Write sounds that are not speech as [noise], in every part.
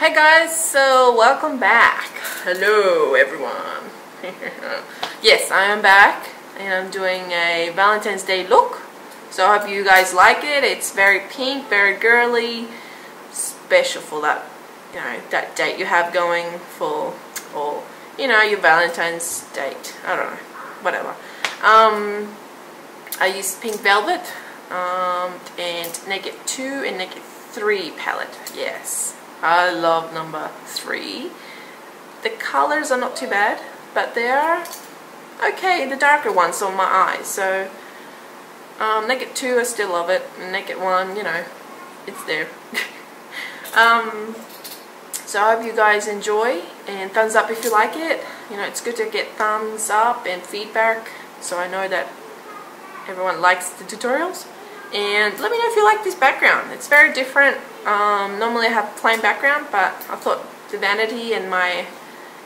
Hey guys, so welcome back. Hello everyone. [laughs] yes, I am back and I'm doing a Valentine's Day look. So I hope you guys like it. It's very pink, very girly, special for that, you know, that date you have going for, or, you know, your Valentine's date. I don't know, whatever. Um, I used pink velvet um, and Naked 2 and Naked 3 palette. Yes, I love number 3. The colors are not too bad, but they are okay, the darker ones on my eyes. So um, Naked 2, I still love it. Naked 1, you know, it's there. [laughs] um, so I hope you guys enjoy and thumbs up if you like it. You know, it's good to get thumbs up and feedback so I know that everyone likes the tutorials. And let me know if you like this background. It's very different. Um, normally I have plain background, but I thought the vanity and my,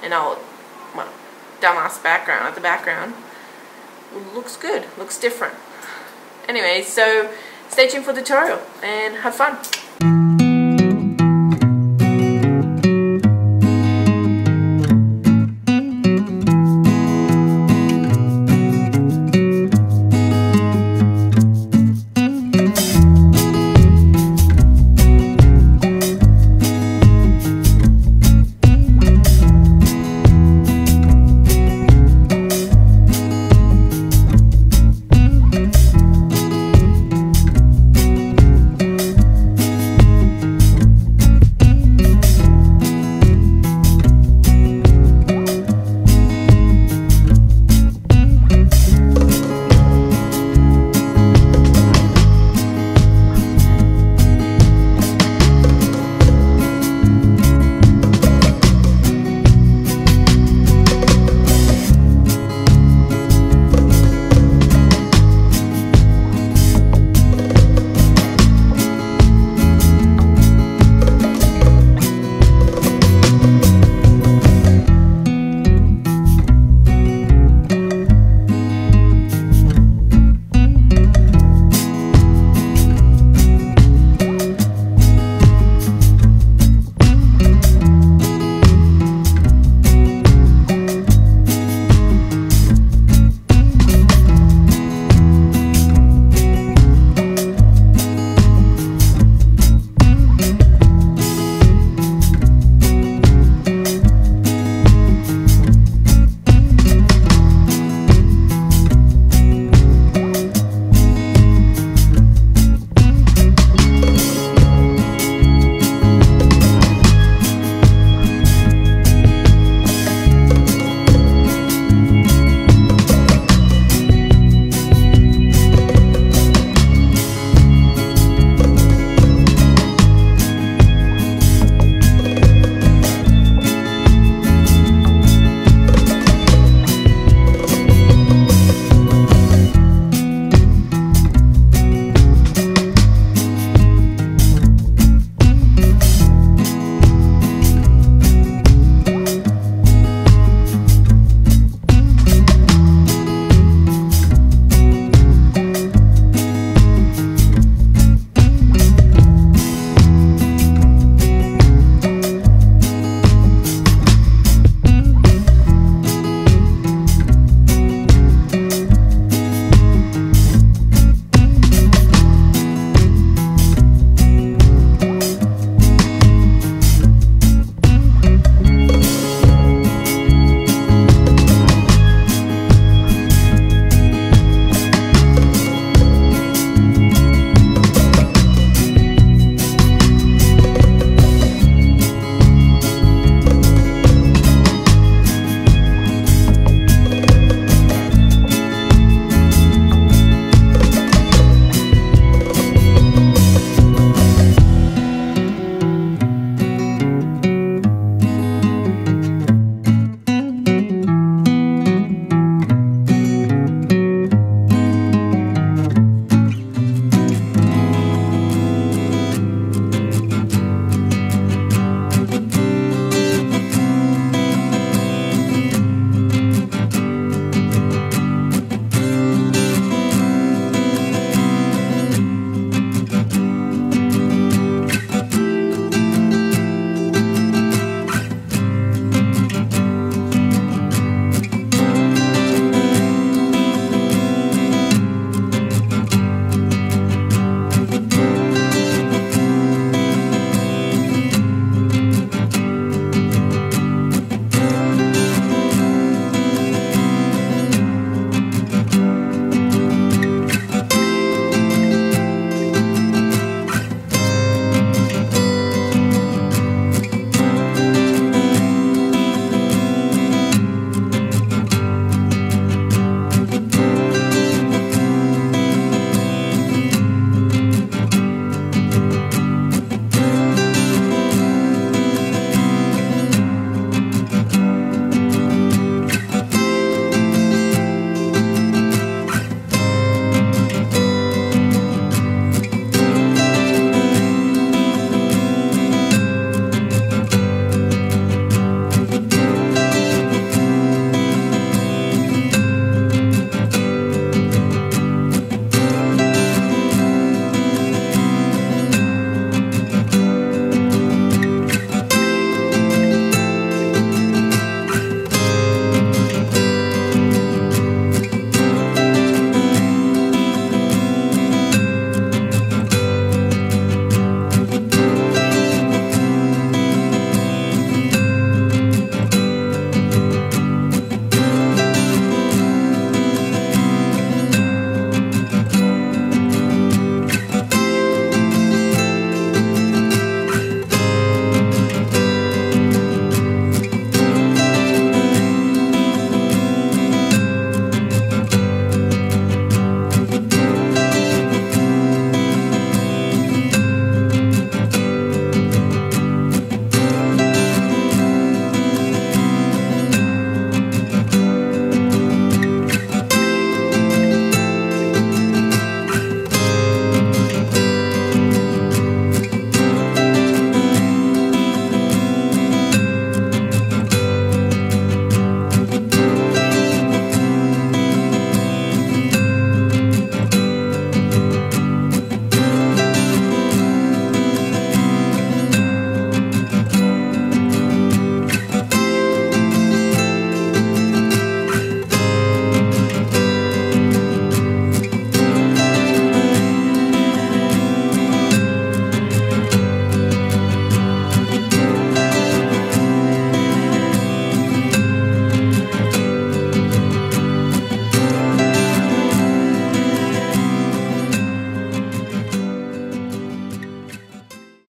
and old, well, damask background at the background looks good, looks different. Anyway, so stay tuned for the tutorial and have fun.